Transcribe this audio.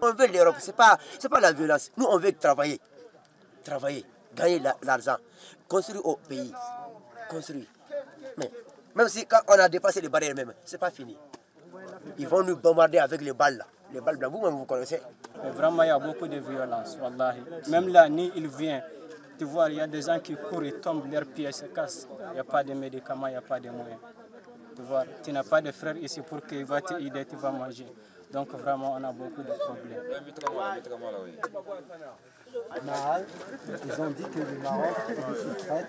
On veut l'Europe, ce n'est pas, pas la violence. Nous, on veut travailler. Travailler, gagner l'argent, construire au pays. Construire. Mais même si quand on a dépassé les barrières même, ce n'est pas fini. Ils vont nous bombarder avec les balles. Les balles blanches, vous-même vous connaissez. Mais vraiment, il y a beaucoup de violence. Même ni il vient, tu vois, il y a des gens qui courent, ils tombent, leurs pieds se cassent. Il n'y a pas de médicaments, il n'y a pas de moyens. Tu n'as pas de frère ici pour qu'il va t'aider, tu vas manger. Donc vraiment, on a beaucoup de problèmes. Ils ont dit que le Maroc est prêt.